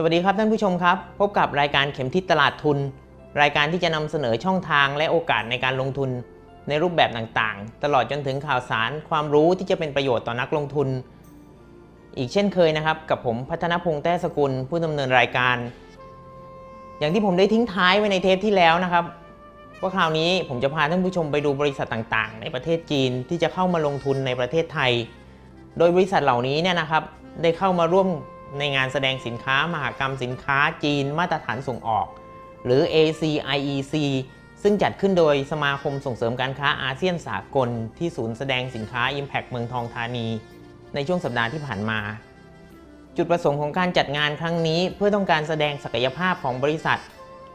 สวัสดีครับท่านผู้ชมครับ พบกับรายการเข็มทิศตลาดทุน รายการที่จะนำเสนอช่องทางและโอกาสในการลงทุน ในรูปแบบต่างๆ ตลอดจนถึงข่าวสาร ความรู้ที่จะเป็นประโยชน์ต่อนักลงทุน อีกเช่นเคยนะครับ กับผมพัฒนพงษ์แต้สกุล ผู้ดำเนินรายการ อย่างที่ผมได้ทิ้งท้ายไว้ในเทปที่แล้วนะครับว่าคราวนี้ผมจะพาท่านผู้ชมไปดูบริษัทต่างๆ ในประเทศจีนที่จะเข้ามาลงทุนในประเทศไทย โดยบริษัทเหล่านี้เนี่ยนะครับได้เข้ามาร่วม ในงานแสดงสินค้ามหากรรมสินค้าจีนมาตรฐานส่งออก หรือ ACIEC ซึ่งจัดขึ้นโดยสมาคมส่งเสริมการค้าอาเซียนสากล ที่ศูนย์แสดงสินค้า Impact เมืองทองธานี ในช่วงสัปดาห์ที่ผ่านมา จุดประสงค์ของการจัดงานครั้งนี้ เพื่อต้องการแสดงศักยภาพของบริษัท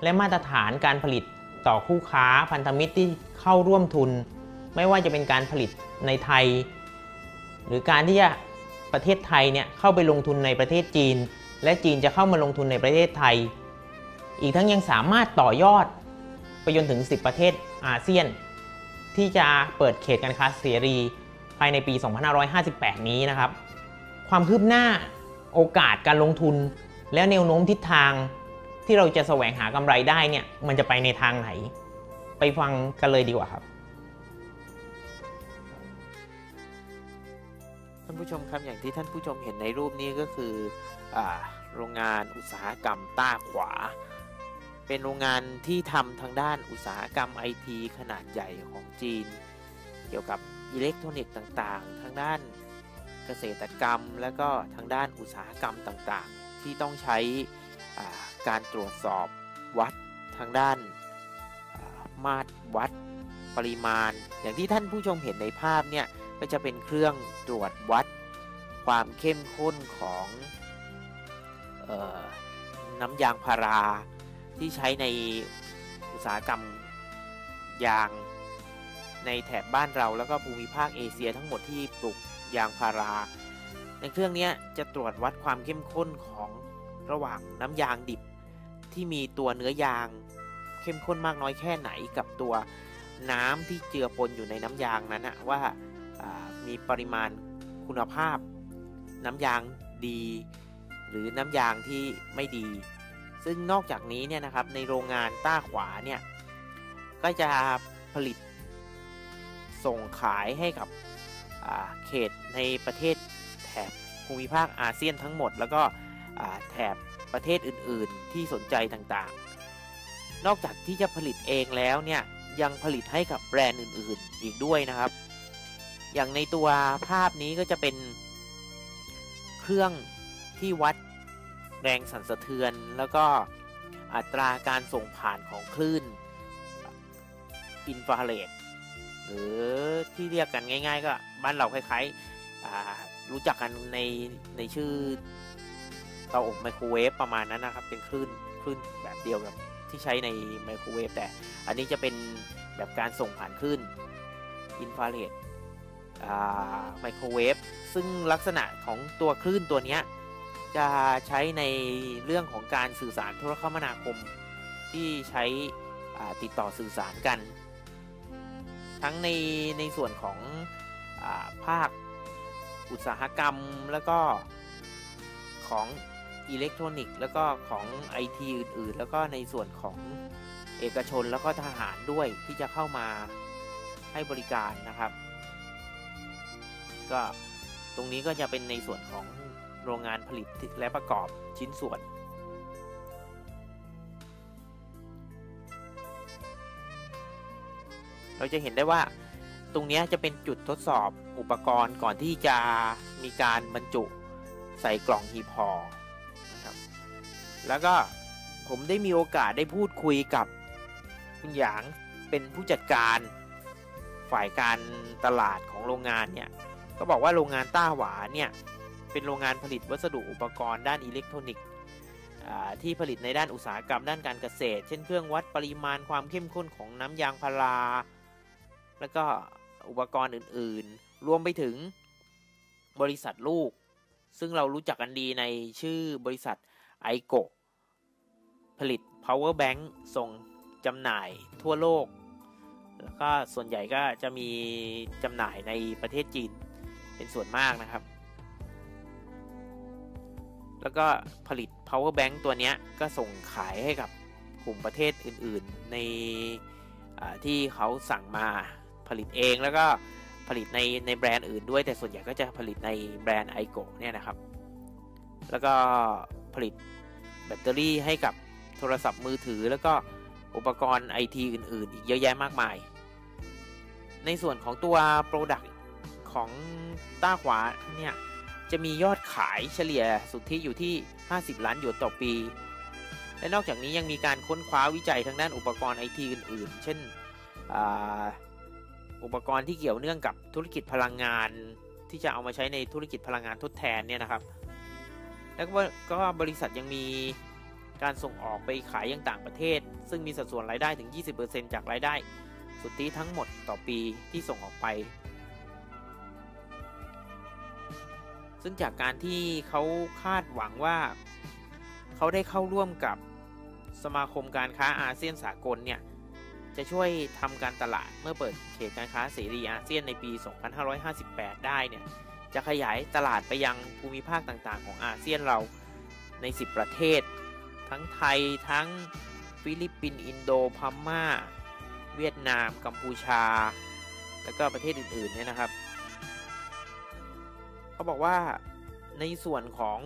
และมาตรฐานการผลิตต่อคู่ค้าพันธมิตรที่เข้าร่วมทุน ไม่ว่าจะเป็นการผลิตในไทย หรือการที่จะ ประเทศไทยเนี่ยเข้าไปลงทุนในประเทศจีน และจีนจะเข้ามาลงทุนในประเทศไทย อีกทั้งยังสามารถต่อยอดไปจนถึง 10 ประเทศอาเซียน ที่จะเปิดเขตการค้าเสรีภายในปี 2558 นี้นะครับ ความคืบหน้าโอกาสการลงทุน และแนวโน้มทิศทางที่เราจะแสวงหากำไรได้เนี่ยมันจะไปในทางไหน ไปฟังกันเลยดีกว่าครับานผู้ชมครับอย่างที่ท่านผู้ชมเห็นในรูปนี้ก็คืออโรงงานอุตสาหกรรมต้าขวา เป็นโรงงานที่ทำทางด้านอุตสาหกรรมไอทีขนาดใหญ่ของจีน เกี่ยวกับอิเล็กทรอนิกส์ต่างๆ ทางด้านเกษตรกรรม และก็ทางด้านอุตสาหกรรมต่างๆ ที่ต้องใช้การตรวจสอบวัดทางด้านมาตรวัดปริมาณ อย่างที่ท่านผู้ชมเห็นในภาพเนี่ย ก็จะเป็นเครื่องตรวจวัดความเข้มข้นของออน้ำยางพาราที่ใช้ในอุตสาหกรรมยางในแถบบ้านเราแล้วก็ภูมิภาคเอเชียทั้งหมดที่ปลูกยางพารา ในเครื่องนี้จะตรวจวัดความเข้มข้นของระหว่างน้ำยางดิบ ที่มีตัวเนื้อยางเข้มข้นมากน้อยแค่ไหนกับตัวน้ำที่เจือปนอยู่ในน้ำยางนั้นนะว่า มีปริมาณคุณภาพ น้ำยางดี หรือน้ำยางที่ไม่ดี ซึ่งนอกจากนี้เนี่ยนะครับในโรงงานต้าขวาเนี่ยก็จะผลิตส่งขายให้กับเขตในประเทศแถบภูมิภาคอาเซียนทั้งหมด แล้วก็แถบประเทศอื่น ๆ ที่สนใจต่างๆ นอกจากที่จะผลิตเองแล้วเนี่ยยังผลิตให้กับแบรนด์อื่น ๆ อีกด้วยนะครับ อย่างในตัวภาพนี้ก็จะเป็นเครื่องที่วัดแรงสั่นสะเทือน แล้วก็อัตราการส่งผ่านของคลื่นอินฟราเรดหรือที่เรียกกันง่าย ๆ ก็บ้านเราคล้ายๆรู้จักกันในในชื่อเตาอบไมโครเวฟประมาณนั้นนะครับ เป็นคลื่นคลื่นแบบเดียวกับที่ใช้ในไมโครเวฟแต่อันนี้จะเป็นแบบการส่งผ่านคลื่นอินฟราเรด ไมโครเวฟซึ่งลักษณะของตัวคลื่นตัวนี้จะใช้ในเรื่องของการสื่อสารโทรคมนาคม ที่ใช้ติดต่อสื่อสารกัน ทั้งในในส่วนของอภาคอุตสาหกรรมแล้วก็ของอิเล็กทรอนิกส์แล้วก็ของไอทีอื่น ๆ แล้วก็ในส่วนของเอกชนแล้วก็ทหารด้วยที่จะเข้ามาให้บริการนะครับ ก็ตรงนี้ก็จะเป็นในส่วนของโรงงานผลิตและประกอบชิ้นส่วน เราจะเห็นได้ว่าตรงนี้จะเป็นจุดทดสอบอุปกรณ์ก่อนที่จะมีการบรรจุใส่กล่องฮีพอนะครับแล้วก็ผมได้มีโอกาสได้พูดคุยกับคุณหยางเป็นผู้จัดการฝ่ายการตลาดของโรงงานเนี่ย ก็บอกว่าโรงงานต้าหวาเนี่ย เป็นโรงงานผลิตวัสดุอุปกรณ์ด้านอิเล็กทรอนิกส์ที่ผลิตในด้านอุตสาหกรรมด้านการเกษตร เช่นเครื่องวัดปริมาณความเข้มข้นของน้ำยางพารา แล้วก็อุปกรณ์อื่นๆ รวมไปถึงบริษัทลูก ซึ่งเรารู้จักกันดีในชื่อบริษัทไอโกผลิต power bank ส่งจำหน่ายทั่วโลก แล้วก็ส่วนใหญ่ก็จะมีจำหน่ายในประเทศจีน เป็นส่วนมากนะครับ แล้วก็ผลิต power bank ตัวนี้ก็ส่งขายให้กับกลุ่มประเทศอื่นๆ ในที่เขาสั่งมาผลิตเองแล้วก็ผลิตในในแบรนด์อื่นด้วย แต่ส่วนใหญ่ก็จะผลิตในแบรนด์ iGo เนี่ยนะครับ แล้วก็ผลิตแบตเตอรี่ให้กับโทรศัพท์มือถือ แล้วก็อุปกรณ์ไอทีอื่น ๆ อีกเยอะแยะมากมาย ในส่วนของตัว Product ของต้าขวาเนี่ยจะมียอดขายเฉลี่ยสุทธิอยู่ที่ 50 ล้านหยวนต่อปี และนอกจากนี้ยังมีการค้นคว้าวิจัยทางด้านอุปกรณ์ไอทีอื่น ๆ เช่นอุปกรณ์ที่เกี่ยวเนื่องกับธุรกิจพลังงาน ที่จะเอามาใช้ในธุรกิจพลังงานทดแทนเนี่ยนะครับ แล้วก็บริษัทยังมีการส่งออกไปขายยังต่างประเทศ ซึ่งมีสัดส่วนรายได้ถึง 20%จากรายได้ สุทธิทั้งหมดต่อปีที่ส่งออกไป ซึ่งจากการที่เขาคาดหวังว่าเขาได้เข้าร่วมกับสมาคมการค้าอาเซียนสากลเนี่ยจะช่วยทำการตลาดเมื่อเปิดเขตการค้าเสรีอาเซียนในปี 2558 ได้เนี่ยจะขยายตลาดไปยังภูมิภาคต่างๆ ของอาเซียนเราใน 10 ประเทศ ทั้งไทยทั้งฟิลิปปินส์อินโดพม่า เวียดนาม กัมพูชา แล้วก็ประเทศอื่นๆเนี่ยนะครับ เขาบอกว่าในส่วนของ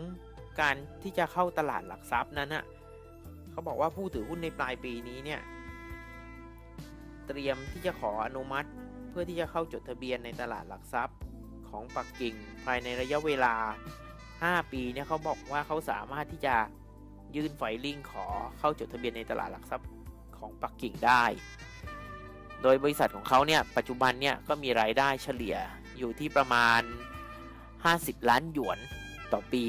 การที่จะเข้าตลาดหลักทรัพย์นั้นอะเขาบอกว่าผู้ถือหุ้นในปลายปีนี้เนี่ยเตรียมที่จะขออนุมัติ เพื่อที่จะเข้าจดทะเบียนในตลาดหลักทรัพย์ของปักกิ่งภายในระยะเวลา 5 ปีเนี่ยเขาบอกว่าเขาสามารถที่จะยื่นไฟลิ่งขอเข้าจดทะเบียนในตลาดหลักทรัพย์ของปักกิ่งได้ โดยบริษัทของเขาเนี่ยปัจจุบันเนี่ยก็มีรายได้เฉลี่ยอยู่ที่ประมาณ 50 ล้านหยวนต่อปี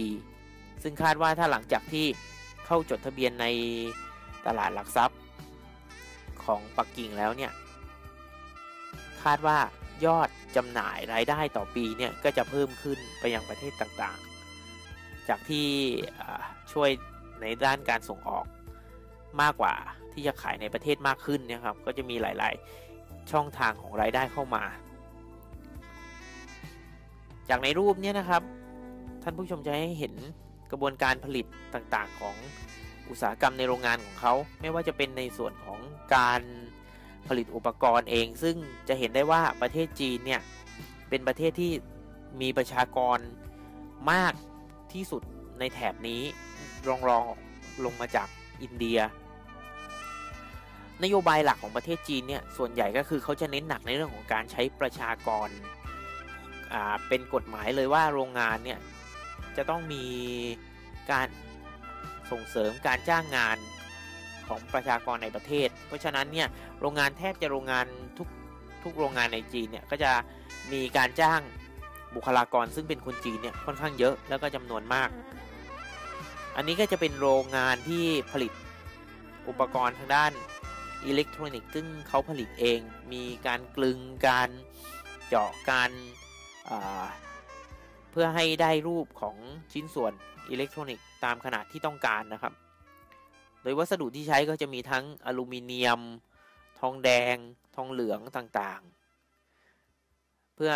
ซึ่งคาดว่าถ้าหลังจากที่เข้าจดทะเบียนในตลาดหลักทรัพย์ของปักกิ่งแล้วเนี่ย คาดว่ายอดจำหน่ายรายได้ต่อปีเนี่ย ก็จะเพิ่มขึ้นไปยังประเทศต่างๆ จากที่ช่วยในด้านการส่งออกมากกว่าที่จะขายในประเทศมากขึ้นนะครับ ก็จะมีหลาย ๆ ช่องทางของรายได้เข้ามา จากในรูปนี้นะครับ ท่านผู้ชมจะให้เห็นกระบวนการผลิตต่างๆ ของอุตสาหกรรมในโรงงานของเขา ไม่ว่าจะเป็นในส่วนของการผลิตอุปกรณ์เอง ซึ่งจะเห็นได้ว่าประเทศจีนเนี่ยเป็นประเทศที่มีประชากรมากที่สุดในแถบนี้รองรองลงมาจากอินเดีย นโยบายหลักของประเทศจีนเนี่ยส่วนใหญ่ก็คือเขาจะเน้นหนักในเรื่องของการใช้ประชากร เป็นกฎหมายเลยว่าโรงงานเนี่ยจะต้องมีการส่งเสริมการจ้างงานของประชากรในประเทศ เพราะฉะนั้นเนี่ยโรงงานแทบจะโรงงานทุกทุกโรงงานในจีนเนี่ยก็จะมีการจ้างบุคลากรซึ่งเป็นคนจีนเนี่ยค่อนข้างเยอะแล้วก็จำนวนมาก อันนี้ก็จะเป็นโรงงานที่ผลิตอุปกรณ์ทางด้านอิเล็กทรอนิกส์ซึ่งเขาผลิตเอง มีการกลึงการเจาะการ เพื่อให้ได้รูปของชิ้นส่วนอิเล็กทรอนิกส์ตามขนาดที่ต้องการนะครับ โดยวัสดุที่ใช้ก็จะมีทั้งอลูมิเนียม ทองแดง ทองเหลืองต่างๆ เพื่อ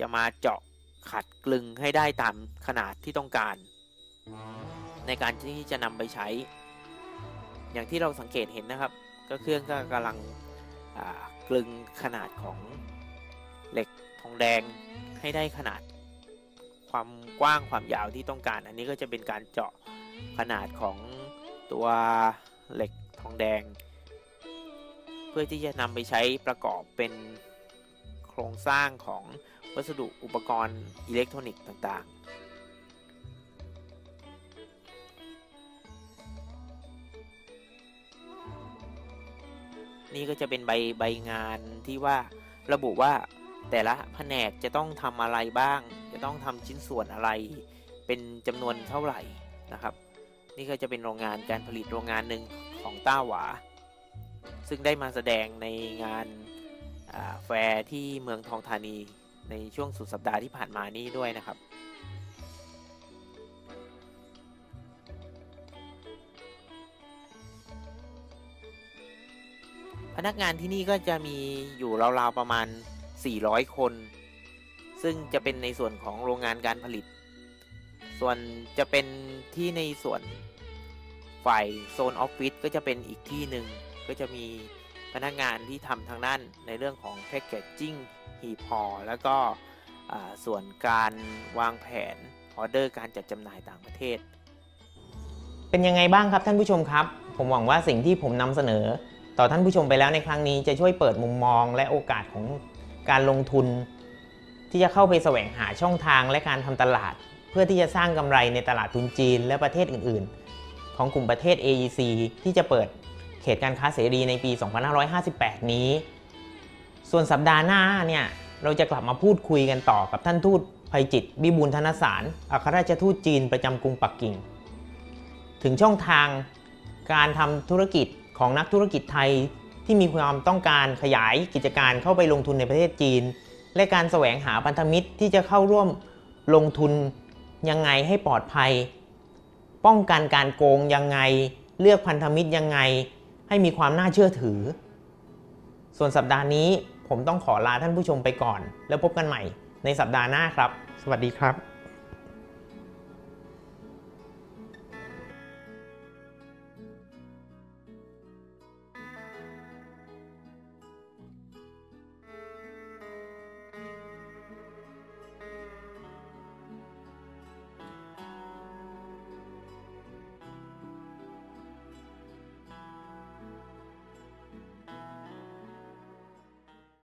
จะมาเจาะขัดกลึงให้ได้ตามขนาดที่ต้องการ ในการที่จะนำไปใช้ อย่างที่เราสังเกตเห็นนะครับ ก็เครื่องก็กำลังกลึงขนาดของเหล็ก ทองแดงให้ได้ขนาดความกว้างความยาวที่ต้องการ อันนี้ก็จะเป็นการเจาะขนาดของตัวเหล็กทองแดง เพื่อที่จะนำไปใช้ประกอบเป็นโครงสร้างของวัสดุอุปกรณ์อิเล็กทรอนิกส์ต่างๆ นี่ก็จะเป็นใบใบงานที่ว่าระบุว่า แต่ละแผนกจะต้องทำอะไรบ้าง จะต้องทำชิ้นส่วนอะไร เป็นจำนวนเท่าไหร่นะครับ นี่ก็จะเป็นโรงงานการผลิตโรงงานหนึ่งของต้าหวา ซึ่งได้มาแสดงในงานแฟร์ที่เมืองทองธานีในช่วงสุดสัปดาห์ที่ผ่านมานี้ด้วยนะครับ พนักงานที่นี่ก็จะมีอยู่ราวๆประมาณ 400 คน ซึ่งจะเป็นในส่วนของโรงงานการผลิต ส่วนจะเป็นที่ในส่วนฝ่ายโซนออฟฟิศก็จะเป็นอีกที่หนึ่งก็จะมีพนักงานที่ทำทางด้านในเรื่องของแพ c เกจจิ้งหีบห่อแล้วก็ส่วนการวางแผนออเดอร์การจัดจำหน่ายต่างประเทศ เป็นยังไงบ้างครับท่านผู้ชมครับ ผมหวังว่าสิ่งที่ผมนำเสนอ ต่อท่านผู้ชมไปแล้วในครั้งนี้จะช่วยเปิดมุมมองและโอกาสของ การลงทุน ที่จะเข้าไปแสวงหาช่องทางและการทำตลาด เพื่อที่จะสร้างกำไรในตลาดทุนจีน และประเทศอื่น ๆ ของกลุ่มประเทศ AEC ที่จะเปิดเขตการค้าเสรีในปี 2558 นี้ ส่วนสัปดาห์หน้าเนี่ยเราจะกลับมาพูดคุยกันต่อกับท่านทูตภัยจิตวิบูลธนสารอัครราชทูตจีนประจำกรุงปักกิ่ง ถึงช่องทางการทำธุรกิจของนักธุรกิจไทย ที่มีความต้องการขยายกิจการเข้าไปลงทุนในประเทศจีน และการแสวงหาพันธมิตรที่จะเข้าร่วมลงทุนยังไงให้ปลอดภัย ป้องกันการโกงยังไง เลือกพันธมิตรยังไง ให้มีความน่าเชื่อถือ ส่วนสัปดาห์นี้ผมต้องขอลาท่านผู้ชมไปก่อน แล้วพบกันใหม่ในสัปดาห์หน้าครับ สวัสดีครับ